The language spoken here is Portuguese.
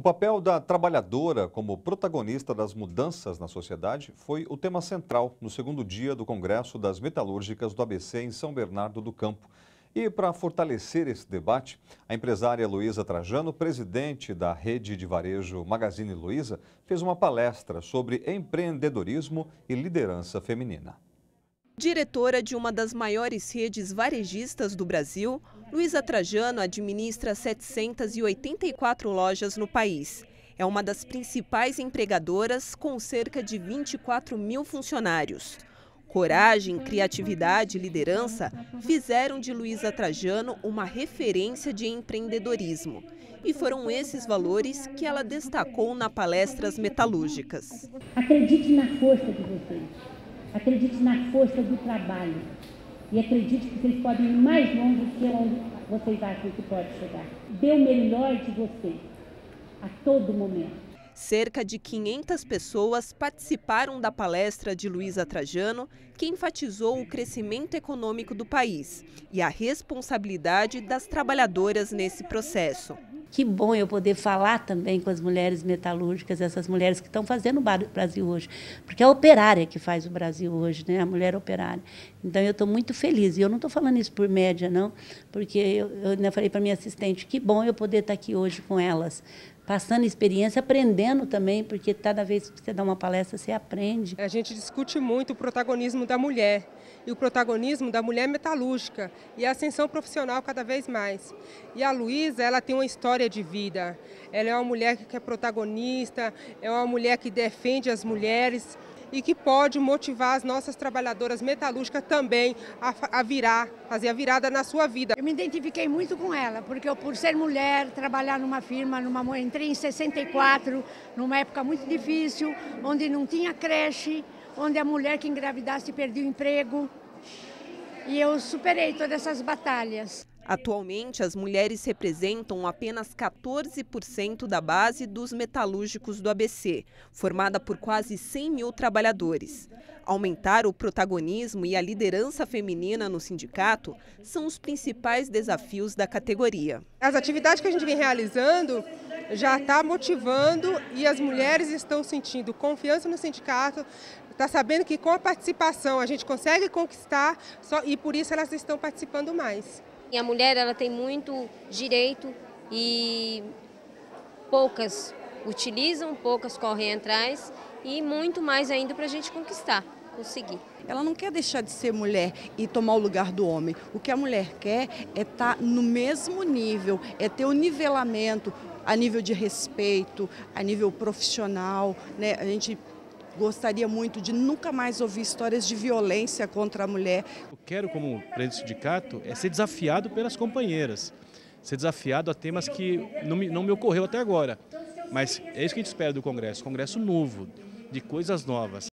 O papel da trabalhadora como protagonista das mudanças na sociedade foi o tema central no segundo dia do Congresso das Metalúrgicas do ABC em São Bernardo do Campo. E para fortalecer esse debate, a empresária Luísa Trajano, presidente da rede de varejo Magazine Luiza, fez uma palestra sobre empreendedorismo e liderança feminina. Diretora de uma das maiores redes varejistas do Brasil, Luísa Trajano administra 784 lojas no país. É uma das principais empregadoras, com cerca de 24 mil funcionários. Coragem, criatividade e liderança fizeram de Luísa Trajano uma referência de empreendedorismo. E foram esses valores que ela destacou na palestras metalúrgicas. Acredite na força de vocês. Acredite na força do trabalho. E acredite que vocês podem ir mais longe do que vocês acham que pode chegar. Dê o melhor de vocês a todo momento. Cerca de 500 pessoas participaram da palestra de Luísa Trajano, que enfatizou o crescimento econômico do país e a responsabilidade das trabalhadoras nesse processo. Que bom eu poder falar também com as mulheres metalúrgicas, essas mulheres que estão fazendo o Brasil hoje. Porque é a operária que faz o Brasil hoje, né? a mulher operária. Então eu estou muito feliz. E eu não estou falando isso por média, não, porque eu, eu ainda falei para minha assistente: que bom eu poder estar aqui hoje com elas, passando experiência, aprendendo também, porque cada vez que você dá uma palestra, você aprende. A gente discute muito o protagonismo da mulher e o protagonismo da mulher metalúrgica e a ascensão profissional cada vez mais. E a Luísa, ela tem uma história de vida. Ela é uma mulher que é protagonista, é uma mulher que defende as mulheres e que pode motivar as nossas trabalhadoras metalúrgicas também a, a, virar, fazer a virada na sua vida. Eu me identifiquei muito com ela, porque eu, por ser mulher, trabalhar numa firma, numa, entrei em 64, numa época muito difícil, onde não tinha creche, onde a mulher que engravidasse perdia o emprego. E eu superei todas essas batalhas. Atualmente, as mulheres representam apenas 14% da base dos metalúrgicos do ABC, formada por quase 100 mil trabalhadores. Aumentar o protagonismo e a liderança feminina no sindicato são os principais desafios da categoria. As atividades que a gente vem realizando já está motivando e as mulheres estão sentindo confiança no sindicato, está sabendo que com a participação a gente consegue conquistar só, e por isso elas estão participando mais. E a mulher ela tem muito direito e poucas utilizam, poucas correm atrás e muito mais ainda para a gente conquistar, conseguir. Ela não quer deixar de ser mulher e tomar o lugar do homem. O que a mulher quer é estar tá no mesmo nível, é ter o um nivelamento a nível de respeito, a nível profissional. Né? A gente gostaria muito de nunca mais ouvir histórias de violência contra a mulher. Eu quero, como presidente do sindicato, é ser desafiado pelas companheiras, ser desafiado a temas que não me, não me ocorreu até agora. Mas é isso que a gente espera do Congresso, Congresso novo, de coisas novas.